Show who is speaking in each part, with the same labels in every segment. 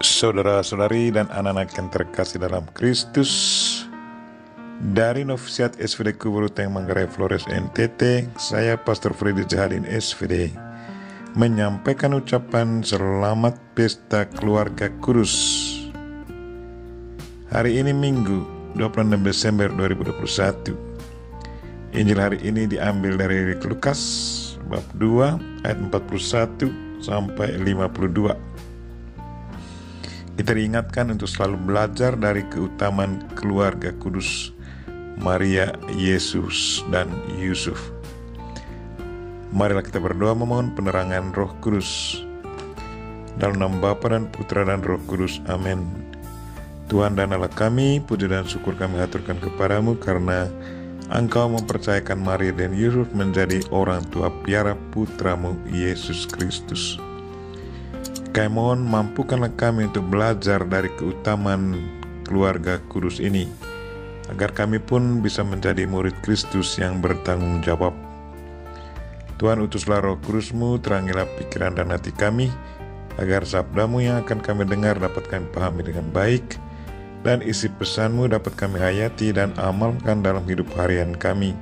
Speaker 1: Saudara-saudari dan anak-anak yang terkasih dalam Kristus Dari Novisiat SVD Kuburuteng Manggarai Flores NTT Saya Pastor Freddy Jahadin SVD Menyampaikan ucapan selamat pesta keluarga kudus. Hari ini Minggu 26 Desember 2021 Injil hari ini diambil dari Lukas bab 2 ayat 41 sampai 52 kita diingatkan untuk selalu belajar dari keutamaan keluarga kudus Maria, Yesus, dan Yusuf. Marilah kita berdoa memohon penerangan Roh Kudus. Dalam nama Bapa dan Putra dan Roh Kudus. Amin. Tuhan dan Allah kami, puji dan syukur kami aturkan kepadamu karena Engkau mempercayakan Maria dan Yusuf menjadi orang tua piara putramu Yesus Kristus. Kami mohon mampukanlah kami untuk belajar dari keutamaan keluarga kudus ini, agar kami pun bisa menjadi murid Kristus yang bertanggung jawab. Tuhan utuslah roh kudusmu, terangilah pikiran dan hati kami, agar sabdamu yang akan kami dengar dapat kami pahami dengan baik, dan isi pesanmu dapat kami hayati dan amalkan dalam hidup harian kami.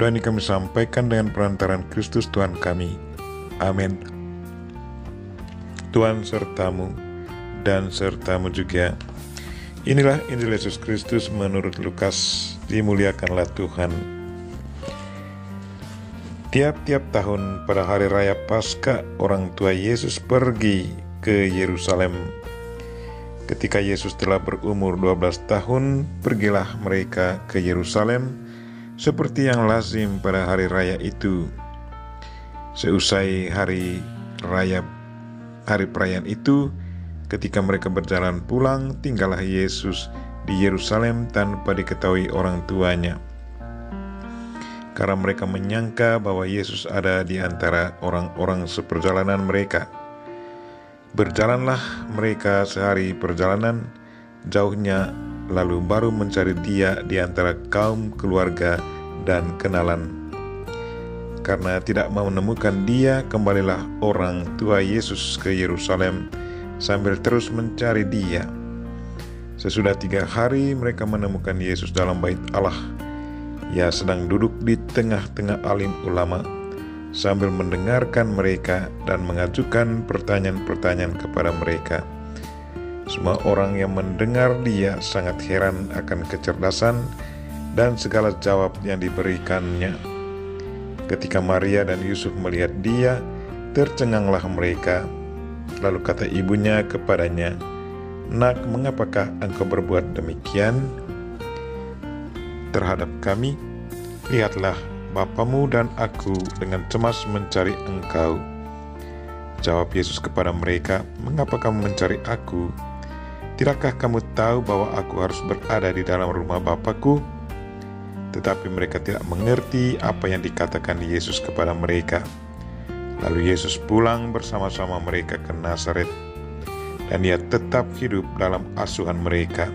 Speaker 1: Doa ini kami sampaikan dengan perantaran Kristus Tuhan kami. Amin. Tuhan sertamu dan sertamu juga. Inilah Injil Yesus Kristus menurut Lukas, dimuliakanlah Tuhan. Tiap-tiap tahun pada hari raya Paskah, orang tua Yesus pergi ke Yerusalem. Ketika Yesus telah berumur 12 tahun, pergilah mereka ke Yerusalem seperti yang lazim pada hari raya itu. Seusai hari raya hari perayaan itu, ketika mereka berjalan pulang, tinggallah Yesus di Yerusalem tanpa diketahui orang tuanya. Karena mereka menyangka bahwa Yesus ada di antara orang-orang seperjalanan mereka. Berjalanlah mereka sehari perjalanan, jauhnya lalu baru mencari dia di antara kaum keluarga dan kenalan karena tidak mau menemukan dia, kembalilah orang tua Yesus ke Yerusalem sambil terus mencari dia. Sesudah tiga hari mereka menemukan Yesus dalam bait Allah. Ia sedang duduk di tengah-tengah alim ulama sambil mendengarkan mereka dan mengajukan pertanyaan-pertanyaan kepada mereka. Semua orang yang mendengar dia sangat heran akan kecerdasan dan segala jawab yang diberikannya. Ketika Maria dan Yusuf melihat dia, tercenganglah mereka. Lalu kata ibunya kepadanya, Nak, mengapakah engkau berbuat demikian terhadap kami? Lihatlah, bapamu dan aku dengan cemas mencari engkau. Jawab Yesus kepada mereka, Mengapa kamu mencari aku? Tidakkah kamu tahu bahwa aku harus berada di dalam rumah Bapakku? Tetapi mereka tidak mengerti apa yang dikatakan Yesus kepada mereka. Lalu Yesus pulang bersama-sama mereka ke Nazaret, dan ia tetap hidup dalam asuhan mereka.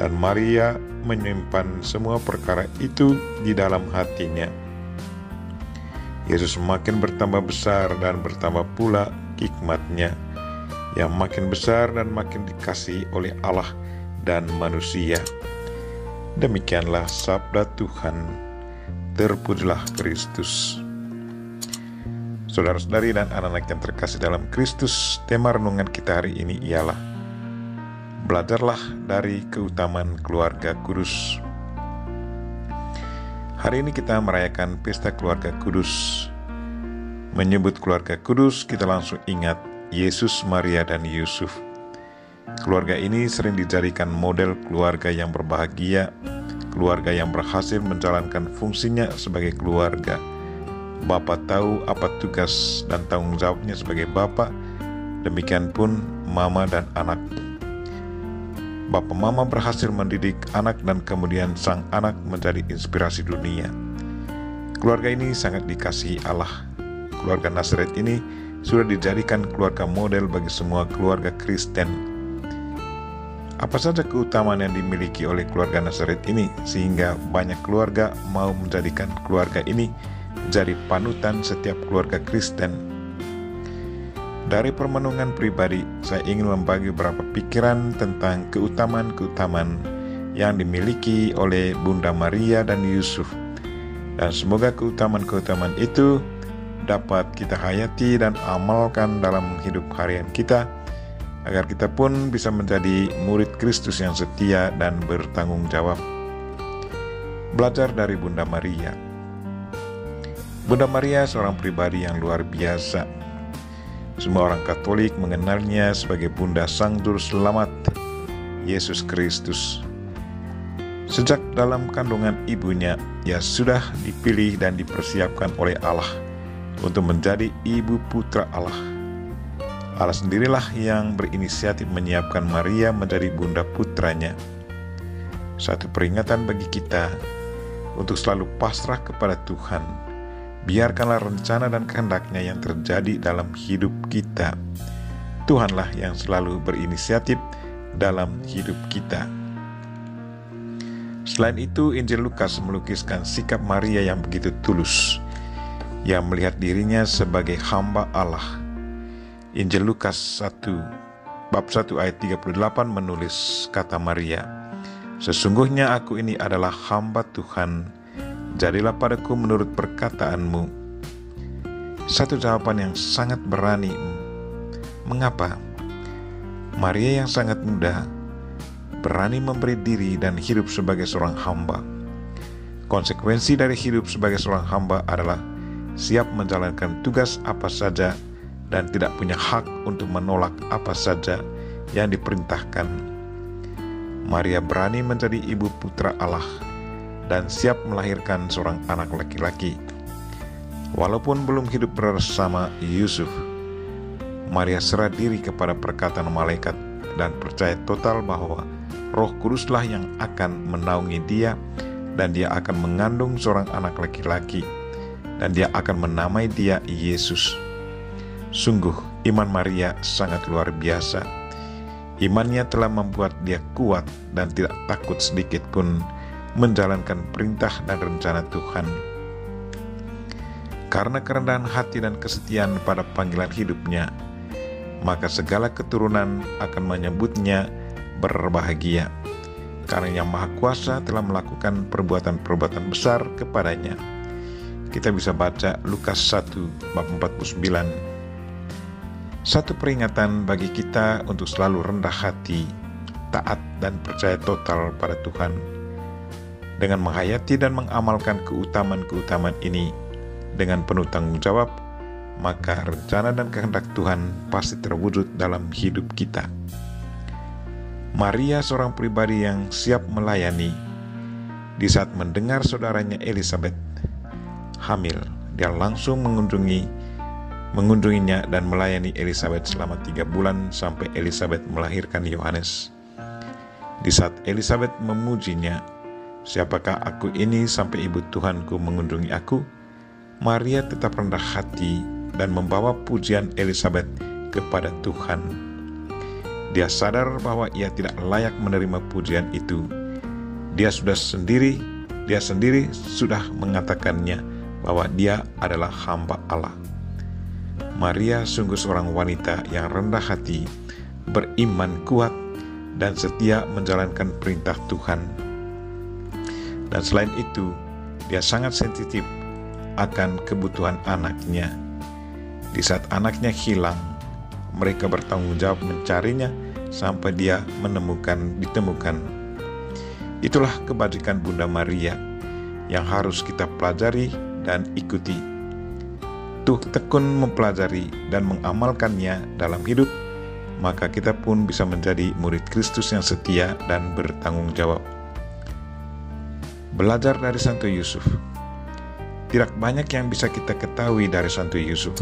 Speaker 1: Dan Maria menyimpan semua perkara itu di dalam hatinya. Yesus makin bertambah besar dan bertambah pula hikmatnya, yang makin besar dan makin dikasih oleh Allah dan manusia. Demikianlah sabda Tuhan. Terpujilah Kristus. Saudara-saudari dan anak-anak yang terkasih dalam Kristus, tema renungan kita hari ini ialah Belajarlah dari keutamaan keluarga kudus. Hari ini kita merayakan pesta keluarga kudus. Menyebut keluarga kudus, kita langsung ingat Yesus, Maria, dan Yusuf. Keluarga ini sering dijadikan model keluarga yang berbahagia, keluarga yang berhasil menjalankan fungsinya sebagai keluarga. Bapak tahu apa tugas dan tanggung jawabnya sebagai bapak, demikian pun mama dan anak. Bapak mama berhasil mendidik anak dan kemudian sang anak menjadi inspirasi dunia. Keluarga ini sangat dikasihi Allah. Keluarga Nazaret ini sudah dijadikan keluarga model bagi semua keluarga Kristen apa saja keutamaan yang dimiliki oleh keluarga Nazaret ini sehingga banyak keluarga mau menjadikan keluarga ini jadi panutan setiap keluarga Kristen. Dari permenungan pribadi, saya ingin membagi beberapa pikiran tentang keutamaan-keutamaan yang dimiliki oleh Bunda Maria dan Yusuf. Dan semoga keutamaan-keutamaan itu dapat kita hayati dan amalkan dalam hidup harian kita, agar kita pun bisa menjadi murid Kristus yang setia dan bertanggung jawab. Belajar dari Bunda Maria. Bunda Maria seorang pribadi yang luar biasa semua orang Katolik mengenalnya sebagai Bunda Sang Juru Selamat, Yesus Kristus. Sejak dalam kandungan ibunya, ia sudah dipilih dan dipersiapkan oleh Allah untuk menjadi ibu putra Allah. Allah sendirilah yang berinisiatif menyiapkan Maria menjadi bunda putranya. Satu peringatan bagi kita untuk selalu pasrah kepada Tuhan biarkanlah rencana dan kehendaknya yang terjadi dalam hidup kita. Tuhanlah yang selalu berinisiatif dalam hidup kita. Selain itu, Injil Lukas melukiskan sikap Maria yang begitu tulus, yang melihat dirinya sebagai hamba Allah. Injil Lukas 1 bab 1 ayat 38 menulis kata Maria, Sesungguhnya aku ini adalah hamba Tuhan, jadilah padaku menurut perkataanmu. Satu jawaban yang sangat berani. Mengapa? Maria yang sangat muda berani memberi diri dan hidup sebagai seorang hamba. Konsekuensi dari hidup sebagai seorang hamba adalah siap menjalankan tugas apa saja dan tidak punya hak untuk menolak apa saja yang diperintahkan. Maria berani menjadi ibu putra Allah dan siap melahirkan seorang anak laki-laki. Walaupun belum hidup bersama Yusuf, Maria serah diri kepada perkataan malaikat dan percaya total bahwa Roh Kuduslah yang akan menaungi dia dan dia akan mengandung seorang anak laki-laki dan dia akan menamai dia Yesus. Sungguh iman Maria sangat luar biasa. Imannya telah membuat dia kuat dan tidak takut sedikit pun menjalankan perintah dan rencana Tuhan. Karena kerendahan hati dan kesetiaan pada panggilan hidupnya, maka segala keturunan akan menyebutnya berbahagia. Karena Yang Maha Kuasa telah melakukan perbuatan-perbuatan besar kepadanya. Kita bisa baca Lukas 1 bab 49. Satu peringatan bagi kita untuk selalu rendah hati, taat dan percaya total pada Tuhan dengan menghayati dan mengamalkan keutamaan-keutamaan ini dengan penuh tanggung jawab, maka rencana dan kehendak Tuhan pasti terwujud dalam hidup kita. Maria seorang pribadi yang siap melayani di saat mendengar saudaranya Elizabeth hamil, dia langsung mengunjungi mengunjunginya dan melayani Elizabeth selama tiga bulan sampai Elizabeth melahirkan Yohanes. Di saat Elizabeth memujinya, Siapakah aku ini sampai ibu Tuhanku mengunjungi aku? Maria tetap rendah hati dan membawa pujian Elizabeth kepada Tuhan. Dia sadar bahwa ia tidak layak menerima pujian itu. Dia sudah sendiri, dia sendiri sudah mengatakannya bahwa dia adalah hamba Allah. Maria sungguh seorang wanita yang rendah hati, beriman kuat, dan setia menjalankan perintah Tuhan dan selain itu, dia sangat sensitif akan kebutuhan anaknya. Di saat anaknya hilang, mereka bertanggung jawab mencarinya sampai dia menemukan ditemukan. Itulah kebajikan Bunda Maria yang harus kita pelajari dan ikuti. Tuh tekun mempelajari dan mengamalkannya dalam hidup, maka kita pun bisa menjadi murid Kristus yang setia dan bertanggung jawab. Belajar dari Santo Yusuf. Tidak banyak yang bisa kita ketahui dari Santo Yusuf.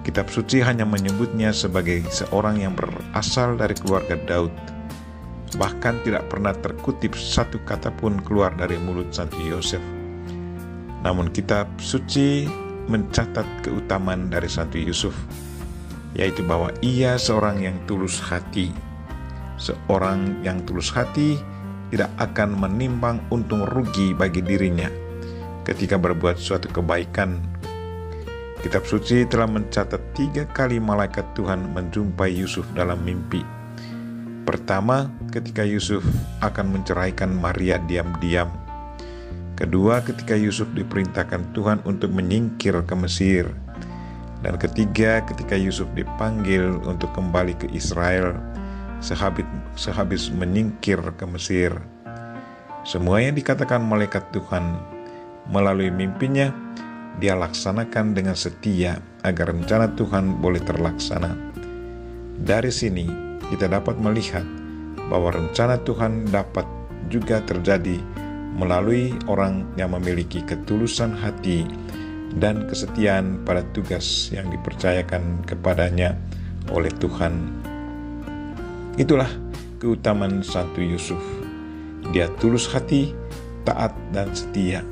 Speaker 1: Kitab suci hanya menyebutnya sebagai seorang yang berasal dari keluarga Daud. Bahkan tidak pernah terkutip satu kata pun keluar dari mulut Santo Yosef. Namun kitab suci mencatat keutamaan dari Santo Yusuf, yaitu bahwa ia seorang yang tulus hati. Seorang yang tulus hati tidak akan menimbang untung rugi bagi dirinya ketika berbuat suatu kebaikan. Kitab suci telah mencatat tiga kali malaikat Tuhan menjumpai Yusuf dalam mimpi. Pertama, ketika Yusuf akan menceraikan Maria diam-diam. Kedua, ketika Yusuf diperintahkan Tuhan untuk menyingkir ke Mesir. Dan ketiga, ketika Yusuf dipanggil untuk kembali ke Israel sehabis, sehabis menyingkir ke Mesir. Semua yang dikatakan malaikat Tuhan melalui mimpinya dia laksanakan dengan setia agar rencana Tuhan boleh terlaksana. Dari sini, kita dapat melihat bahwa rencana Tuhan dapat juga terjadi melalui orang yang memiliki ketulusan hati dan kesetiaan pada tugas yang dipercayakan kepadanya oleh Tuhan. Itulah keutamaan Santo Yusuf. Dia tulus hati, taat, dan setia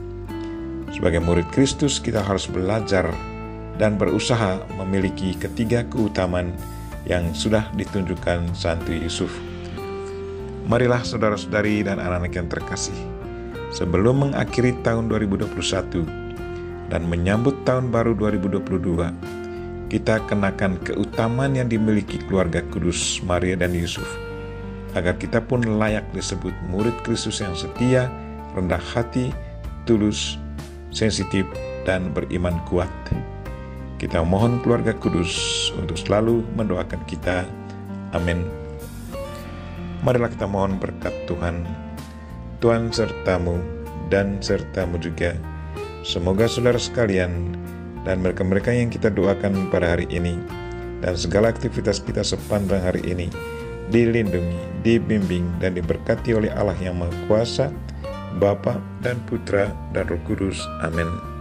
Speaker 1: sebagai murid Kristus, kita harus belajar dan berusaha memiliki ketiga keutamaan yang sudah ditunjukkan Santo Yusuf. Marilah saudara-saudari dan anak-anak yang terkasih, sebelum mengakhiri tahun 2021 dan menyambut tahun baru 2022, kita kenakan keutamaan yang dimiliki keluarga kudus Maria dan Yusuf, agar kita pun layak disebut murid Kristus yang setia, rendah hati, tulus, sensitif, dan beriman kuat. Kita mohon keluarga kudus untuk selalu mendoakan kita. Amin. Marilah kita mohon berkat Tuhan. Tuhan sertamu dan sertamu juga. Semoga saudara sekalian dan mereka-mereka yang kita doakan pada hari ini dan segala aktivitas kita sepanjang hari ini dilindungi, dibimbing, dan diberkati oleh Allah yang Maha Kuasa, Bapa dan Putra dan Roh Kudus. Amin.